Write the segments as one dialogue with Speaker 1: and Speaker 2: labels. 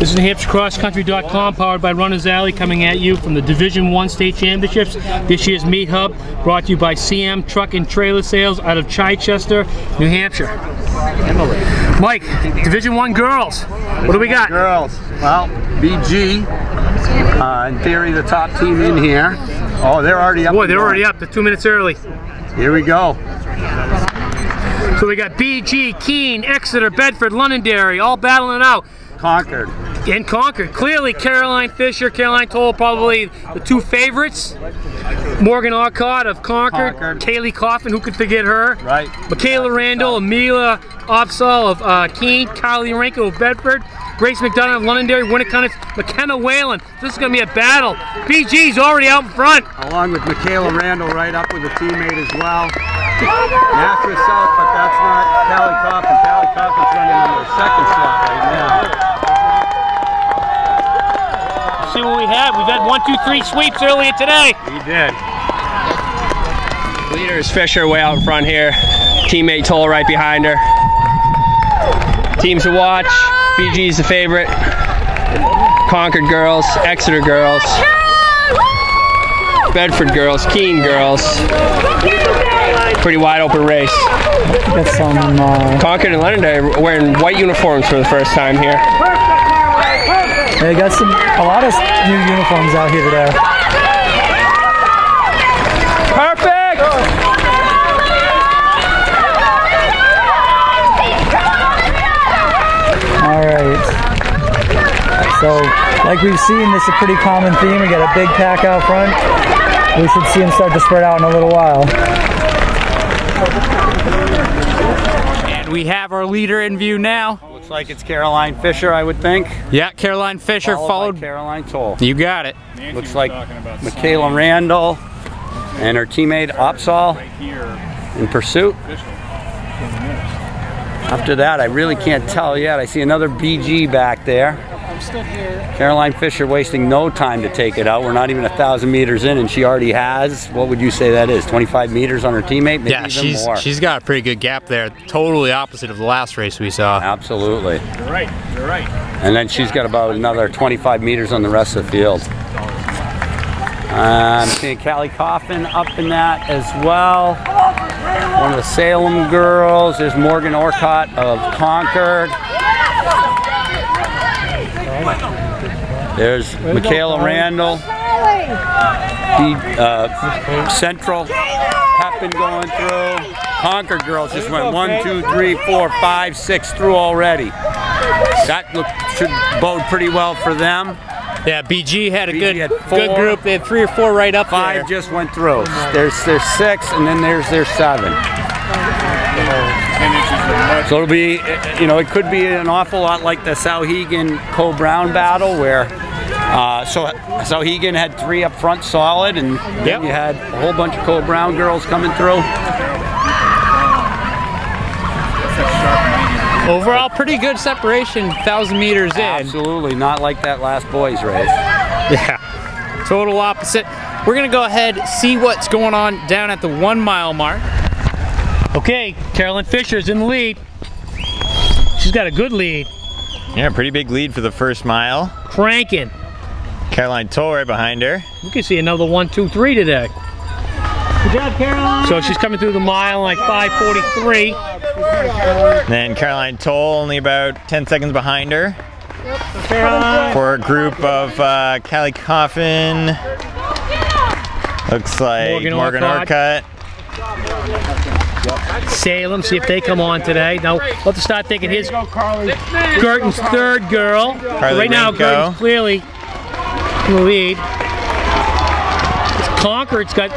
Speaker 1: This is NewHampshireCrossCountry.com, powered by Runners Alley, coming at you from the Division One State Championships. This year's Meet Hub, brought to you by CM Truck and Trailer Sales out of Chichester, New Hampshire. Emily. Mike, Division One girls. What do we got?
Speaker 2: Girls. Well, BG, uh, in theory, the top team in here. Oh, they're already up.
Speaker 1: Boy, they're already up. They're two minutes early.
Speaker 2: Here we go.
Speaker 1: So we got BG, Keene, Exeter, Bedford, Londonderry, all battling it out.
Speaker 2: Concord.
Speaker 1: In Concord. Clearly, Caroline Fisher, Caroline Toll, probably the two favorites. Morgan Arcott of Concord,
Speaker 2: Concord.
Speaker 1: Kaylee Coffin, who could forget her?
Speaker 2: Right.
Speaker 1: Michaela Randall, Amelia Opsal of uh, Keene, Kylie Renko of Bedford, Grace McDonough of Londonderry, Winnicott, McKenna Whalen. This is going to be a battle. BG's already out in front.
Speaker 2: Along with Michaela Randall right up with a teammate as well. Nashua South, but that's not Callie Coffin. Callie Coffin's running in the second slot right now.
Speaker 1: See what we have. We've had one, two, three sweeps earlier today.
Speaker 2: He did.
Speaker 3: Leader is Fisher way out in front here. Teammate Toll right behind her. Teams to watch. BG's the favorite. Concord girls, Exeter girls, Bedford girls, Keene girls. Pretty wide open race.
Speaker 4: Got some, uh,
Speaker 3: Concord and Londonderry wearing white uniforms for the first time here.
Speaker 4: They got some, a lot of new uniforms out here today.
Speaker 3: Perfect!
Speaker 4: All right. So, like we've seen, this is a pretty common theme. We got a big pack out front. We should see them start to spread out in a little while.
Speaker 5: And we have our leader in view now.
Speaker 2: Looks like it's Caroline Fisher, I would think.
Speaker 5: Yeah, Caroline Fisher
Speaker 2: Followed,
Speaker 5: followed.
Speaker 2: by Caroline Toll.
Speaker 5: You got it.
Speaker 2: Looks like Michaela Randall and her teammate Opsal in pursuit. After that, I really can't tell yet. I see another BG back there. Caroline Fisher wasting no time to take it out. We're not even a thousand meters in, and she already has. What would you say that is? 25 meters on her teammate? Maybe
Speaker 5: Yeah,
Speaker 2: even
Speaker 5: she's
Speaker 2: more.
Speaker 5: she's got a pretty good gap there. Totally opposite of the last race we saw.
Speaker 2: absolutely.
Speaker 1: You're right. You're right.
Speaker 2: And then she's got about another 25 meters on the rest of the field. I'm seeing Callie Coffin up in that as well. One of the Salem girls. There's Morgan Orcott of Concord. There's Michaela Randall. The, uh, Central. Pepin going through. Concord girls just went one, two, three, four, five, six through already. That look, should bode pretty well for them.
Speaker 5: Yeah, BG had a
Speaker 2: BG
Speaker 5: good
Speaker 2: had
Speaker 5: good group. They had three or four right up
Speaker 2: Five
Speaker 5: there.
Speaker 2: just went through. There's there's six, and then there's there's seven. So it'll be, you know, it could be an awful lot like the Souhegan Co Brown battle, where uh, so Souhegan had three up front solid, and then
Speaker 5: Yep.
Speaker 2: you had a whole bunch of Coe-Brown girls coming through.
Speaker 5: Overall, pretty good separation. Thousand meters in.
Speaker 2: Absolutely not like that last boys race.
Speaker 5: Yeah. Total opposite. We're gonna go ahead see what's going on down at the one mile mark.
Speaker 1: Okay, Caroline Fisher's in the lead. She's got a good lead.
Speaker 6: Yeah, pretty big lead for the first mile.
Speaker 1: Cranking.
Speaker 6: Caroline Toll right behind her.
Speaker 1: We can see another one, two, three today. Good job, Caroline. So she's coming through the mile in like 543.
Speaker 6: Then Caroline Toll only about 10 seconds behind her.
Speaker 1: Caroline.
Speaker 6: For a group of uh, Callie Coffin. Looks like
Speaker 1: Morgan
Speaker 6: Morgan,
Speaker 1: Orcutt.
Speaker 6: Orcutt.
Speaker 1: Salem, see if they come on today. Now, we'll to start thinking his Guertin's third girl. right now. Guertin's clearly in the lead. Concord's got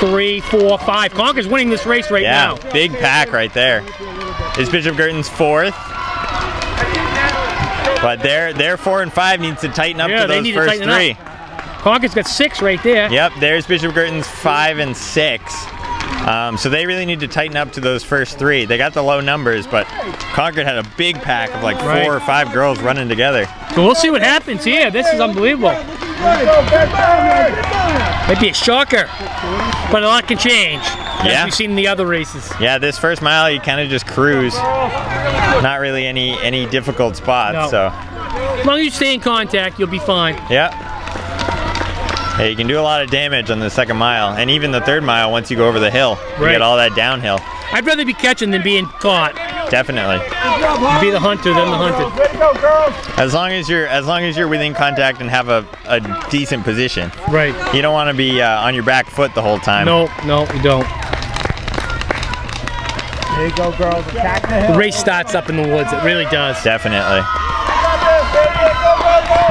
Speaker 1: three, four, five. Concord's winning this race right
Speaker 6: Yeah,
Speaker 1: now.
Speaker 6: big pack right there. Is Bishop Guertin's fourth. But their their four and five needs to tighten up
Speaker 1: Yeah,
Speaker 6: to
Speaker 1: they
Speaker 6: those
Speaker 1: to
Speaker 6: first
Speaker 1: tighten
Speaker 6: three.
Speaker 1: up. Concord's got six right there.
Speaker 6: Yep, there's Bishop Guertin's five and six. Um, so they really need to tighten up to those first three. They got the low numbers, but Concord had a big pack of like
Speaker 1: Right.
Speaker 6: four or five girls running together.
Speaker 1: So we'll see what happens here. This is unbelievable. Might be a shocker, but a lot can change. as
Speaker 6: Yeah.
Speaker 1: we've seen in the other races.
Speaker 6: Yeah, this first mile you kind of just cruise. Not really any any difficult spots.
Speaker 1: No.
Speaker 6: So
Speaker 1: As long as you stay in contact, you'll be fine.
Speaker 6: yeah. Hey, you can do a lot of damage on the second mile, and even the third mile once you go over the hill. You
Speaker 1: Right.
Speaker 6: get all that downhill.
Speaker 1: I'd rather be catching than being caught.
Speaker 6: Definitely.
Speaker 1: Be the hunter than the hunted.
Speaker 6: As long as you're as long as you're within contact and have a, a decent position.
Speaker 1: Right.
Speaker 6: You don't want to be uh, on your back foot the whole time.
Speaker 1: No, no, you don't.
Speaker 4: There you go, girls. Attacking the
Speaker 1: The race starts up in the woods. It really does.
Speaker 6: Definitely.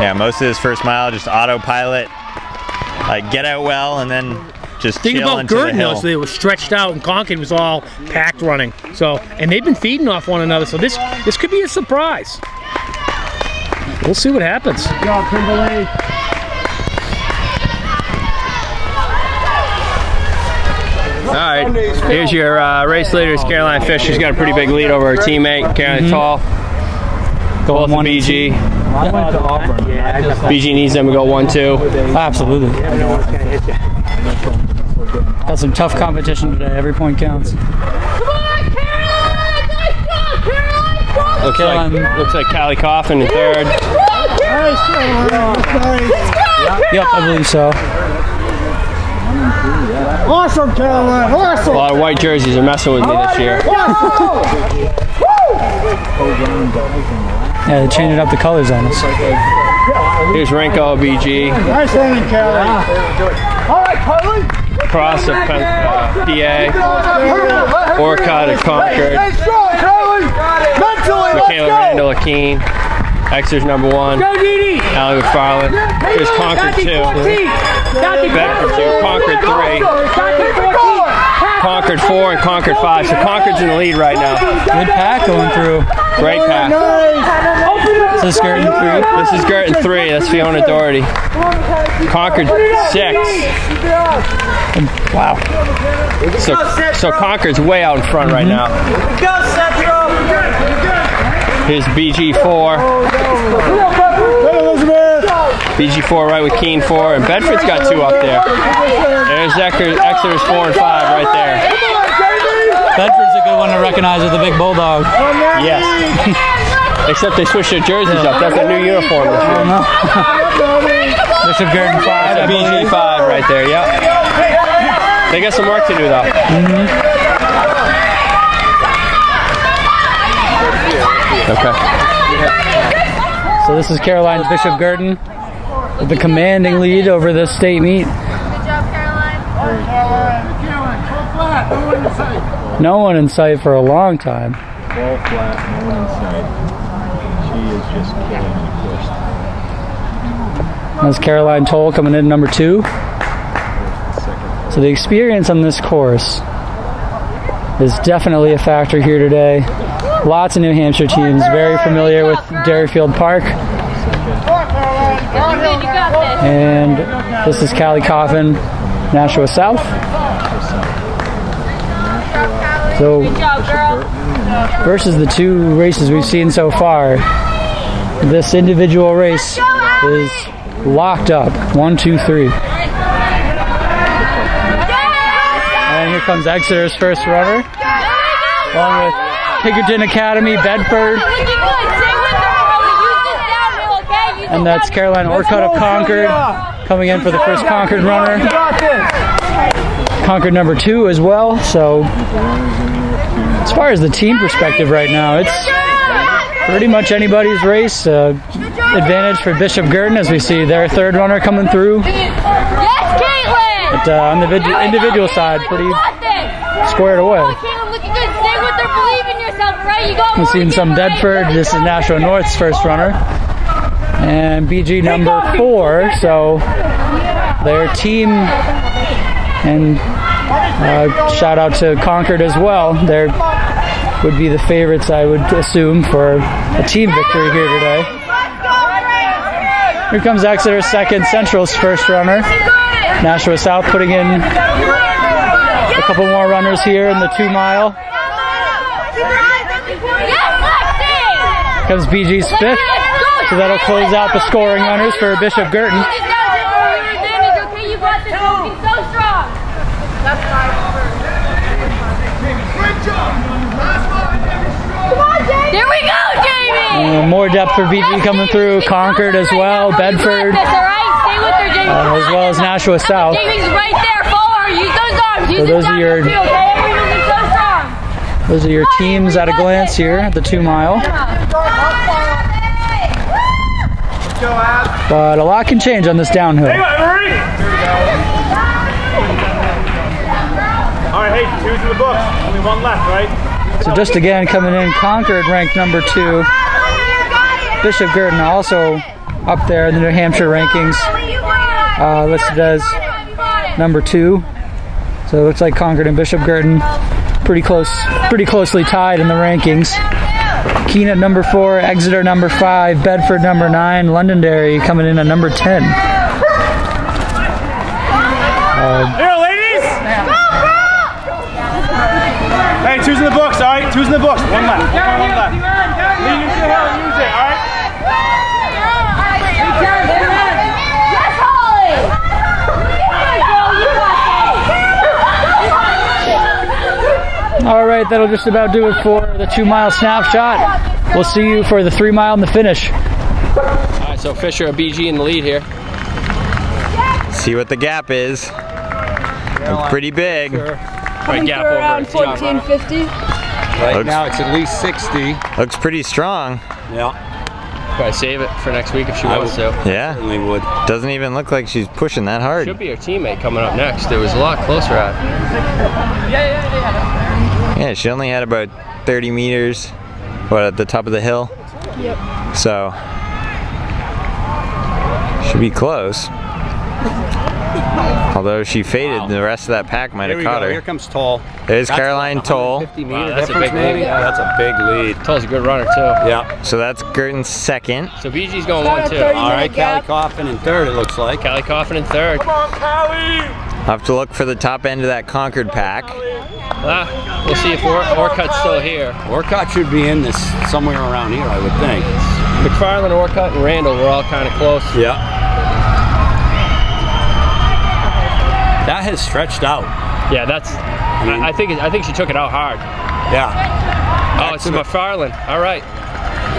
Speaker 6: Yeah, most of this first mile just autopilot. Like get out well and then just
Speaker 1: Think
Speaker 6: chill
Speaker 1: about
Speaker 6: into the
Speaker 1: though, so they were stretched out, and Concord was all packed running. So, and they've been feeding off one another. So this this could be a surprise. We'll see what happens.
Speaker 4: Good job, Kimberly.
Speaker 3: All right, here's your uh, race leaders, Caroline Fish. She's got a pretty big lead over her teammate, Caroline Toll. Both
Speaker 4: one and
Speaker 3: BG.
Speaker 4: I went to Auburn.
Speaker 3: BG needs them to go one, two.
Speaker 4: Absolutely. Got some tough competition today. Every point counts.
Speaker 3: Looks like looks like Callie Coffin in third.
Speaker 4: Yep, I believe so.
Speaker 7: Awesome, Caroline. Awesome.
Speaker 3: A lot of white jerseys are messing with me this year.
Speaker 4: Yeah, they're changing up the colors on us.
Speaker 3: Here's Renko, BG,
Speaker 7: Nice running, Caroline. All right, Carly.
Speaker 3: Cross of Pen- uh, PA, Orcott of Concord,
Speaker 7: Hey, strong, Carly. Mentally,
Speaker 3: Michaela
Speaker 7: let's
Speaker 3: Randall of Keene, Exeter's number one,
Speaker 7: go. Go, Dee Dee.
Speaker 3: Allie McFarland. Here's Concord two, Bedford two, Concord three, Concord four, and Concord five. So Concord's in the lead right now.
Speaker 4: Good pack going through.
Speaker 3: Great pass.
Speaker 4: This is skirting three.
Speaker 3: This is Guertin three. That's Fiona Doherty. Concord six.
Speaker 4: Wow.
Speaker 3: So so Concord's way out in front right mm-hmm. now. Here's BG four. BG four right with Keene four, and Bedford's got two up there. There's Exeter, Exeter's four and five right there.
Speaker 4: Bedford's a good one to recognize with the big bulldog.
Speaker 3: Yes. Except they switched their jerseys up. That's a new uniform this year.
Speaker 4: Bishop Guertin five. I
Speaker 3: BG five right there. Yep. They got some work to do though. Mm-hmm. Okay.
Speaker 4: So this is Caroline's Bishop Guertin with the commanding lead over this state meet.
Speaker 8: Good job, Caroline.
Speaker 4: No one in sight for a long time.
Speaker 9: Ball flat, no one in sight. She is just killing the course.
Speaker 4: That's Caroline Toll coming in number two. So the experience on this course is definitely a factor here today. Lots of New Hampshire teams very familiar with Derryfield Park.
Speaker 8: Good, you got this.
Speaker 4: And this is Callie Coffin, Nashua South. So versus the two races we've seen so far, this individual race is locked up. One, two, three. And here comes Exeter's first runner, along with Pinkerton Academy, Bedford, and that's Caroline Orcutt of Concord coming in for the first Concord runner. Concord number two as well. So as far as the team perspective right now, it's pretty much anybody's race. Uh, advantage for Bishop Guertin as we see their third runner coming through.
Speaker 8: Yes, Caitlin.
Speaker 4: But uh, on the vid- individual side, pretty squared away.
Speaker 8: Come on, Caitlin, looking good. Stay with her. Believe in yourself, right? You got
Speaker 4: We've seen some? Bedford. This is Nashua North's first runner. And BG number four. So their team and uh, shout out to Concord as well. They would be the favorites, I would assume, for a team victory here today. Here comes Exeter second, Central's first runner. Nashua South putting in a couple more runners here in the two mile. Comes BG's fifth. So that'll close out the scoring runners for Bishop Guertin.
Speaker 8: You just gotta take over your advantage, okay? You got this. Looking so strong. That's fine. There we go, Jamie!
Speaker 4: Uh, more depth for BG coming through. Concord as well. Bedford,
Speaker 8: This, all right? Stay with her, Jamie.
Speaker 4: uh, as well as Nashua South.
Speaker 8: Jamie's right there. Follow her. Use those arms. Use
Speaker 4: So those are your-
Speaker 8: too, okay? Everyone is so strong.
Speaker 4: Those are your teams at a glance here at the two mile. But a lot can change on this downhill.
Speaker 9: Hey, the books. Only one left, right?
Speaker 4: So just again coming in, Concord ranked number two. Bishop Guertin also up there in the New Hampshire rankings, uh, listed as number two. So it looks like Concord and Bishop Guertin pretty close, pretty closely tied in the rankings. Keene at number four, Exeter number five, Bedford number nine, Londonderry coming in at number ten.
Speaker 9: Here, ladies! Hey, two's in the books, all right? Two's in the books. One left. One, one left. Lean into the hill, use it, all right?
Speaker 8: Yes, Holly! Go, you got this!
Speaker 4: All right, that'll just about do it for the two mile snapshot. We'll see you for the three mile and the finish.
Speaker 3: All right, so Fisher and BG in the lead here.
Speaker 6: See what the gap is. Pretty big.
Speaker 3: Right gap over. top runner.
Speaker 10: 1450.
Speaker 2: Right
Speaker 6: Looks-
Speaker 2: now it's at least 60.
Speaker 6: Looks pretty strong.
Speaker 2: Yeah,
Speaker 3: Probably save it for next week if she
Speaker 2: I
Speaker 3: wants
Speaker 2: would-
Speaker 3: to.
Speaker 6: Yeah.
Speaker 2: certainly would.
Speaker 6: Doesn't even look like she's pushing that hard.
Speaker 3: Should be her teammate coming up next. It was a lot closer at.
Speaker 6: Yeah, yeah, yeah. Yeah, she only had about 30 meters, what, at the top of the hill?
Speaker 10: Yep.
Speaker 6: So, should be close. Although she faded, the rest of that pack might have caught
Speaker 2: go. Here comes Toll.
Speaker 6: There's
Speaker 2: That's
Speaker 6: Caroline
Speaker 2: like
Speaker 6: Toll.
Speaker 2: 150
Speaker 3: Wow, that's a big lead.
Speaker 2: Yeah, that's a big lead.
Speaker 3: Toll's a good runner too.
Speaker 2: Yeah.
Speaker 6: So that's Guertin's second.
Speaker 3: So BG's going
Speaker 10: About
Speaker 3: one
Speaker 10: a
Speaker 3: two.
Speaker 2: All right,
Speaker 10: minute
Speaker 2: Callie. Coffin in third, it looks like.
Speaker 3: Callie Coffin in third.
Speaker 6: Come I'll have to look for the top end of that Concord pack.
Speaker 3: Ah, we'll see if Or- Orcutt's still here.
Speaker 2: Orcutt should be in this somewhere around here, I would think.
Speaker 3: McFarland, Orcutt, and Randall were all kind of close.
Speaker 2: Yeah. Has stretched out.
Speaker 3: Yeah, that's.
Speaker 2: mean-
Speaker 3: I, I think it- I think she took it out hard.
Speaker 2: Yeah.
Speaker 3: Oh, it's McFarland. All right,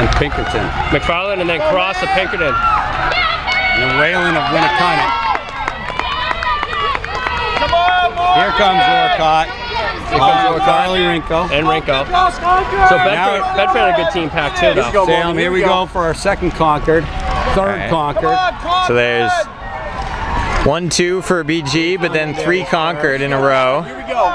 Speaker 2: And Pinkerton.
Speaker 3: McFarland, and then cross to Pinkerton.
Speaker 2: And Whalen of Winnicott. Here comes Orcott. Here comes Carly Rinko.
Speaker 3: and Rinko. So Bedford,
Speaker 2: Now-
Speaker 3: Bedford had a good team pack too, though.
Speaker 2: Sam, here we go for our second Concord. Third
Speaker 6: right.
Speaker 2: Concord.
Speaker 6: So there's one, two for BG, but then three Concord in a row. Here we go.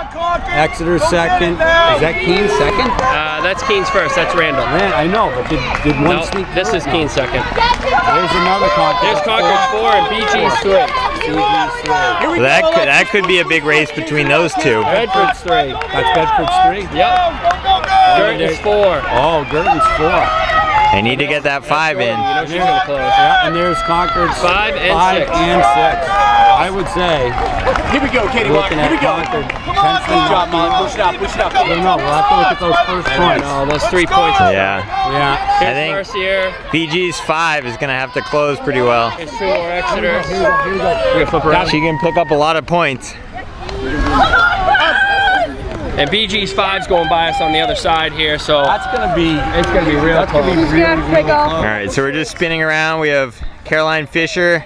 Speaker 2: Exeter second. Is that Keene second?
Speaker 3: Uh, that's Keene's first. That's Randall.
Speaker 2: Man, I know, but did, did one
Speaker 3: No,
Speaker 2: sneak
Speaker 3: this is Keene's second.
Speaker 2: There's another Concord.
Speaker 3: There's Concord's four and BG's three.
Speaker 2: CG's three.
Speaker 6: So that could that could be a big race between those two.
Speaker 3: Bedford's three.
Speaker 2: That's Bedford's three?
Speaker 3: Yep. Burton's four.
Speaker 2: Oh, Guertin's four.
Speaker 6: They need to get that five in.
Speaker 3: You know she's gonna close.
Speaker 2: Yeah, and there's Concord's
Speaker 3: Five and
Speaker 2: five
Speaker 3: six.
Speaker 2: and six. I would say,
Speaker 7: Here we go, Katie.
Speaker 2: looking
Speaker 7: Here we go.
Speaker 2: Concord,
Speaker 7: Come on,
Speaker 2: potentially
Speaker 7: good job,
Speaker 2: not
Speaker 7: Molly. Push it up, push it up.
Speaker 2: I don't know, we'll have to look at those first points.
Speaker 3: Oh, those three points.
Speaker 6: Yeah.
Speaker 2: Yeah.
Speaker 6: I
Speaker 3: Here's
Speaker 6: think
Speaker 3: Mercier.
Speaker 6: BG's five is gonna have to close pretty well.
Speaker 3: Here's two more Exeter. We're gonna flip around.
Speaker 6: She can pick up a lot of points.
Speaker 3: And BG's five's going by us on the other side here, so
Speaker 2: That's gonna be,
Speaker 3: it's gonna be real
Speaker 2: that's gonna be
Speaker 3: close.
Speaker 2: really, really close.
Speaker 6: All right, so we're just spinning around. We have Caroline Fisher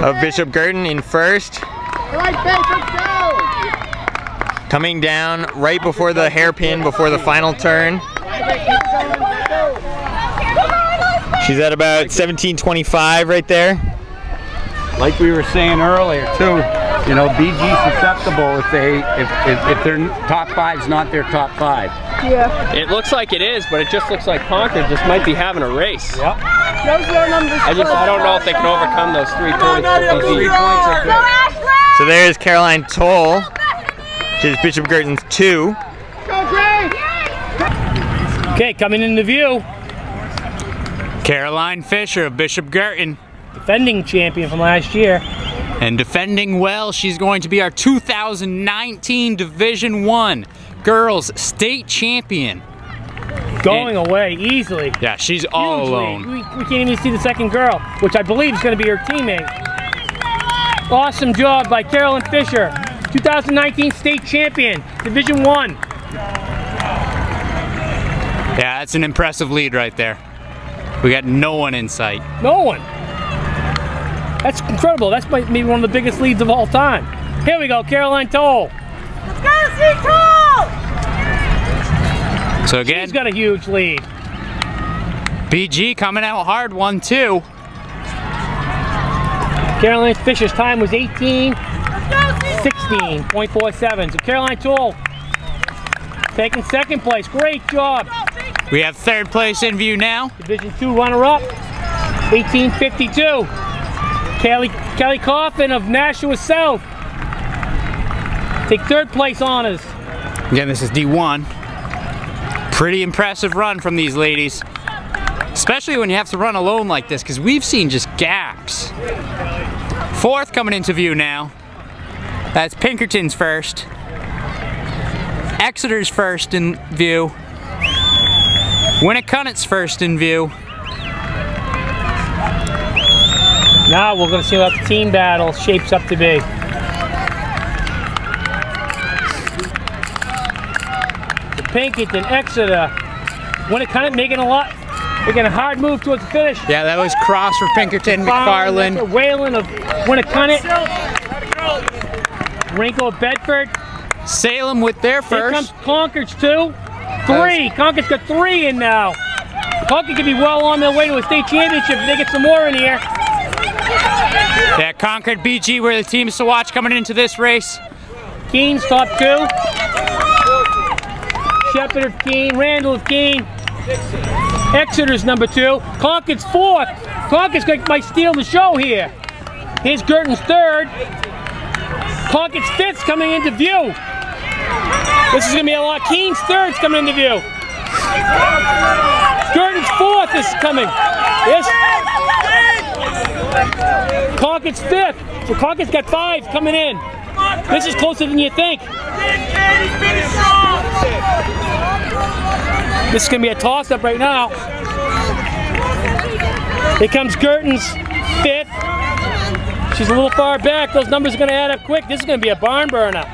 Speaker 6: of Bishop Guertin in first. Coming down right before the hairpin, before the final turn. She's at about 1725 right there.
Speaker 2: Like we were saying earlier too, you know, BG susceptible if they, if, if, if their top five's not their top five.
Speaker 10: Yeah.
Speaker 3: It looks like it is, but it just looks like Concord just might be having a race.
Speaker 2: Yep.
Speaker 10: Those are numbers.
Speaker 3: I just I don't know if they can overcome those three points for
Speaker 2: Three points are good.
Speaker 6: So there's Caroline Toll, which is Bishop Guertin's two.
Speaker 1: Okay, coming into view,
Speaker 5: Caroline Fisher of Bishop Guertin.
Speaker 1: defending champion from last year.
Speaker 5: And defending well, she's going to be our 2019 Division One Girls State Champion.
Speaker 1: Going away easily.
Speaker 5: Yeah, she's all alone.
Speaker 1: We, we can't even see the second girl, which I believe is going to be her teammate. Awesome job by Caroline Fisher. 2019 state champion, Division One.
Speaker 5: Yeah, that's an impressive lead right there. We got no one in sight.
Speaker 1: No one. That's incredible. That's might maybe one of the biggest leads of all time. Here we go, Caroline Toll. Let's go, see Toll.
Speaker 5: So again,
Speaker 1: She's got a huge lead.
Speaker 5: BG coming out hard, one, two.
Speaker 1: Caroline Fisher's time was 18, 16.47. So Caroline Toll taking second place. Great job.
Speaker 5: We have third place in view now.
Speaker 1: Division two runner-up, 1852. Kelly, Kelly Coffin of Nashua South. Take third place honors.
Speaker 5: Again, this is D1. Pretty impressive run from these ladies. Especially when you have to run alone like this, because we've seen just gaps. Fourth coming into view now. That's Pinkerton's first. Exeter's first in view. Winnacunnet's first in view.
Speaker 1: Now we're going to see what the team battle shapes up to be. The Pinkerton, Exeter, Winnicott making a lot, making a hard move towards the finish.
Speaker 5: Yeah, that was cross for Pinkerton, McFarland.
Speaker 1: Whalen of Winnicott. Rinko of Bedford.
Speaker 5: Salem with their
Speaker 1: Here
Speaker 5: first.
Speaker 1: comes Concord's two. Three. Concord's got three in now. Concord could be well on their way to a state championship if they get some more in here.
Speaker 5: Yeah, Concord BG were the teams to watch coming into this race.
Speaker 1: Keene's top two. Shepherd of Keene, Randall of Keene. Exeter's number two. Concord's fourth. Concord's got- might steal the show here. Here's Guertin's third. Concord's fifth coming into view. This is gonna be a lot. Keene's third's coming into view. Guertin's fourth is coming. Yes. Concord's fifth. So Concord's got five coming in. This is closer than you think. This is gonna be a toss-up right now. Here comes Guertin's fifth. She's a little far back. Those numbers are gonna add up quick. This is gonna be a barn burner.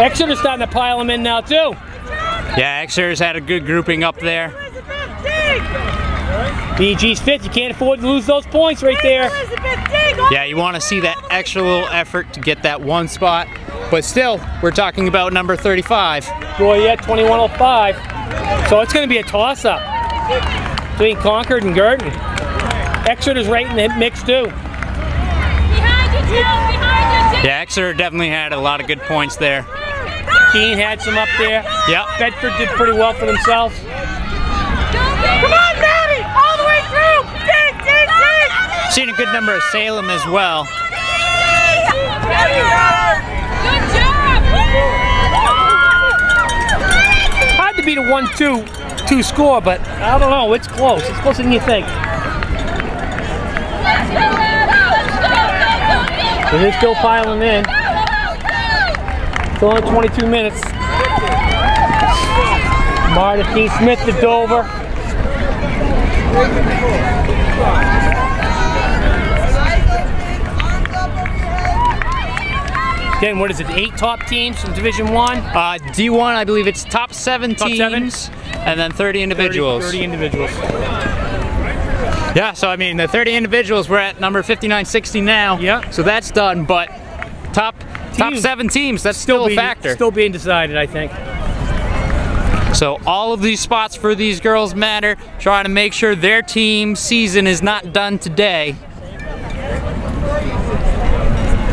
Speaker 1: Exeter's starting to pile them in now too.
Speaker 5: Yeah, Exeter's had a good grouping up there.
Speaker 1: BG's fifth. You can't afford to lose those points right there.
Speaker 5: Yeah, you want to see that extra little effort to get that one spot. But still, we're talking about number 35.
Speaker 1: Goyette 2105. So it's going to be a toss-up between Concord and Guertin. Exeter's right in the mix too.
Speaker 5: Yeah, Exeter definitely had a lot of good points there.
Speaker 1: Keene had some up there.
Speaker 5: Yep.
Speaker 1: Bedford did pretty well for themselves.
Speaker 8: Come on, Maddie! All the way through! Dig, dig, dig!
Speaker 5: Seen a good number of Salem as well.
Speaker 8: Good job!
Speaker 1: Hard to beat a 1-2 two score, but I don't know. It's close. It's closer than you think. So they're still piling in. It's only 22 minutes. Marta T. Smith to Dover. Again, what is it? Eight top teams from Division One.
Speaker 5: Uh, D1, I believe it's top seven
Speaker 1: Top
Speaker 5: teams,
Speaker 1: seven?
Speaker 5: and then 30 individuals.
Speaker 1: 30, 30 individuals.
Speaker 5: Yeah, so I mean, the 30 individuals, we're at number 5960 now.
Speaker 1: Yeah.
Speaker 5: So that's done, but top seven teams, that's still, a
Speaker 1: be-
Speaker 5: factor.
Speaker 1: Still being decided, I think.
Speaker 5: So all of these spots for these girls matter, trying to make sure their team season is not done today.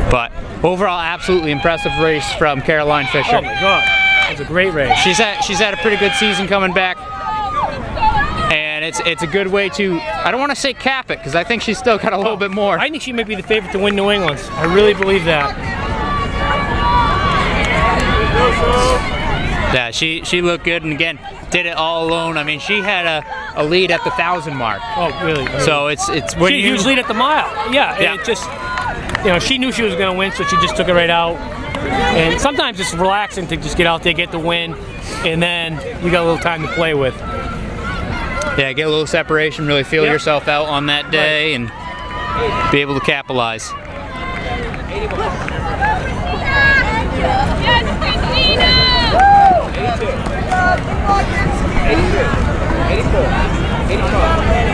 Speaker 5: But overall, absolutely impressive race from Caroline Fisher.
Speaker 1: Oh my God, that was a great race.
Speaker 5: She's had she's had a pretty good season coming back, and it's it's a good way to I don't want to say cap it because I think she's still got a little oh, bit more.
Speaker 1: I think she may be the favorite to win New England. I really believe that.
Speaker 5: Yeah, she she looked good, and again did it all alone. I mean, she had a, a lead at the thousand mark.
Speaker 1: Oh, really?
Speaker 5: So it's it's when
Speaker 1: she
Speaker 5: you
Speaker 1: usually at the mile. Yeah,
Speaker 5: Yeah.
Speaker 1: It just, you know, she knew she was going to win, so she just took it right out. And sometimes it's relaxing to just get out there, get the win, and then you got a little time to play with.
Speaker 5: yeah, get a little separation, really feel
Speaker 1: Yep.
Speaker 5: yourself out on that day, and be able to capitalize.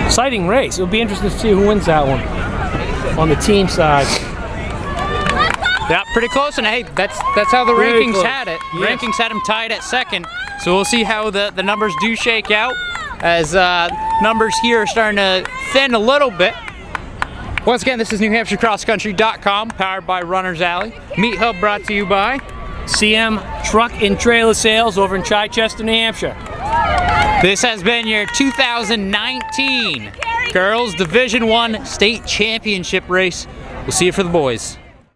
Speaker 1: Exciting race. It'll be interesting to see who wins that one on the team side.
Speaker 5: Yeah, pretty close, and hey, that's that's how the
Speaker 1: Very
Speaker 5: rankings
Speaker 1: close.
Speaker 5: had it.
Speaker 1: Yes.
Speaker 5: Rankings had him tied at second, so we'll see how the, the numbers do shake out as uh, numbers here are starting to thin a little bit. Once again, this is NewHampshireCrossCountry.com, powered by Runners Alley. Meet Hub brought to you by
Speaker 1: CM Truck and Trailer Sales over in Chichester, New Hampshire.
Speaker 5: This has been your 2019 Girls Division One State Championship race. We'll see you for the boys.